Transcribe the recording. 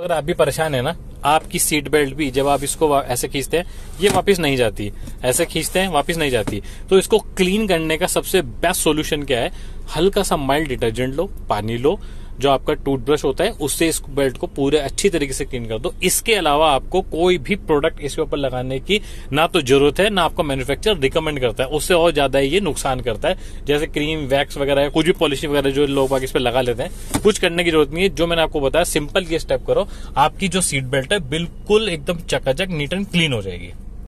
अगर आप भी परेशान है ना, आपकी सीट बेल्ट भी जब आप इसको ऐसे खींचते हैं, ये वापस नहीं जाती। ऐसे खींचते हैं, वापस नहीं जाती। तो इसको क्लीन करने का सबसे बेस्ट सॉल्यूशन क्या है? हल्का सा माइल्ड डिटर्जेंट लो, पानी लो जो आपका टूथब्रश होता है, उससे इस बेल्ट को पूरे अच्छी तरीके से क्लीन कर दो। इसके अलावा आपको कोई भी प्रोडक्ट इसके ऊपर लगाने की ना तो ज़रूरत है, ना आपका मैन्युफैक्चर रिकमेंड करता है। उससे और ज़्यादा ये नुकसान करता है। जैसे क्रीम वैक्स वगैरह कुछ भी पॉलिशिंग वगैरह जो लोग इस पर लगा लेते हैं, कुछ करने की ज़रूरत नहीं है। जो मैंने आपको बताया सिंपल ये स्टेप करो, आपकी जो सीट बेल्ट है, बिल्कुल एकदम चकाचक नीट एंड क्लीन हो जाएगी।